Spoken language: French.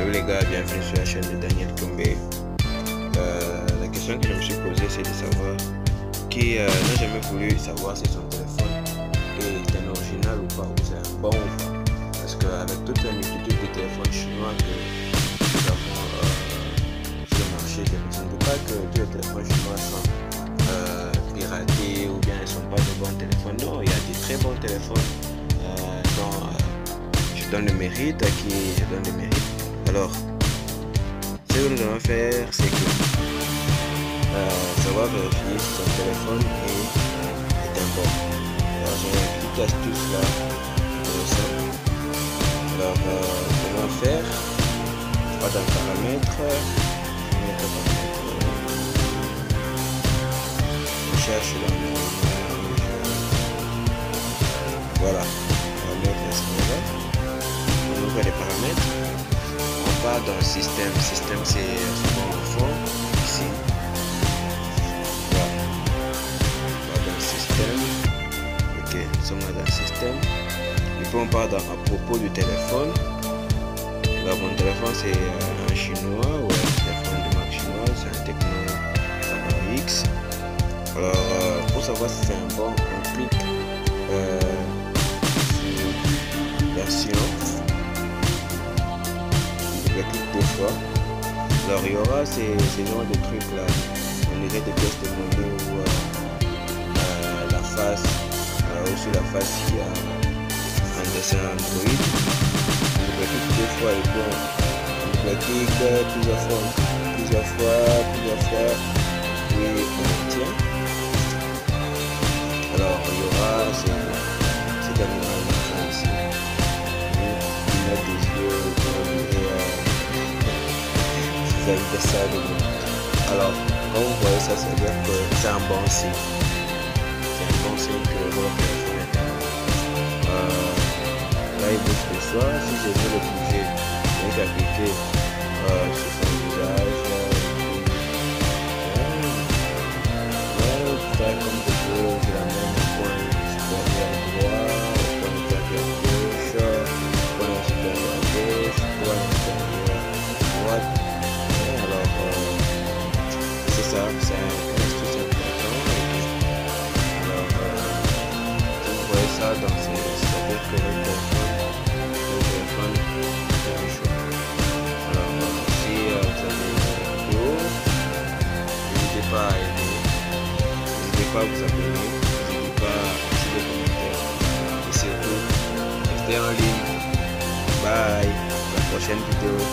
Salut les gars, bienvenue sur la chaîne de Daniel Tombé. Euh, la question que je me suis posée, c'est de savoir qui euh, n'a jamais voulu savoir si son téléphone est un original ou pas, ou c'est un bon ou pas. Parce qu'avec toute la multitude de téléphones chinois que nous avons euh, sur le marché, je ne dis pas que tous les téléphones chinois sont piratés ou bien ils ne sont pas de bons téléphones. Non, il y a des très bons téléphones dont je donne le mérite, à qui je donne le mérite. Alors, ce que nous allons faire, c'est que euh, savoir vérifier si son téléphone est, est un bon. Alors, petite astuce là, intéressante. Alors, euh, comment faire? Dans. Je vais mettre paramètres. Je cherche dans dans le système. Système, c'est souvent au fond, ici. Voilà. On le système. Ok, sommes dans le système. Et puis on à propos du téléphone. Là, mon téléphone, c'est un chinois, ou un téléphone de marque chinoise, c'est un Camon X. Alors, euh, pour savoir si c'est un bon, fois. Alors il y aura ces, ces genres de trucs là. On dirait des pièces de monnaie où euh, euh, la face, euh, ou sur la face il y a un dessin Android. On double clique deux fois et bon. On clique plusieurs fois, plusieurs fois, plusieurs fois. Puis on obtient. Alors il y aura ces Alors, quand vous voyez ça, ça veut dire que c'est un bon signe. C'est un bon signe que votre téléphone est euh, Là, il bouge le soir. Si je veux le bouger, je vais appliquer euh, sur son visage. Euh, faire comme ça, c'est un astuce important. Alors, euh, vous voyez ça ces c'est-à-dire que le téléphone, le téléphone. Alors, euh, si euh, vous avez une vidéo, n'hésitez pas à aimer, n'hésitez pas à vous abonner, n'hésitez pas à laisser des commentaires. Et surtout, restez en ligne. Bye, la prochaine vidéo.